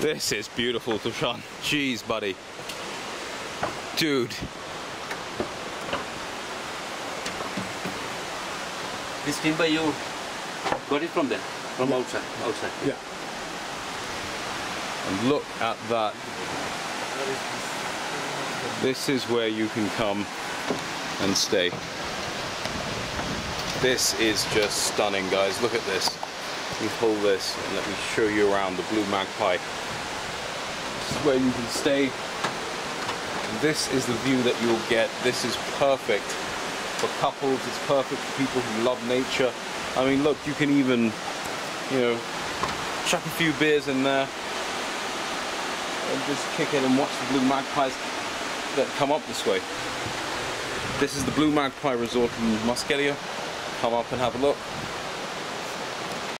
This is beautiful, Tushan. Jeez, buddy. Dude. This timber you got it from there, from outside, outside. Yeah. And look at that. This is where you can come and stay. This is just stunning, guys. Look at this. You hold this and let me show you around the Blue Magpie. This is where you can stay. This is the view that you'll get. This is perfect for couples. It's perfect for people who love nature. I mean, look, you can even, you know, chuck a few beers in there and just kick it and watch the blue magpies that come up this way. This is the Blue Magpie Resort in Maskeliya. Come up and have a look.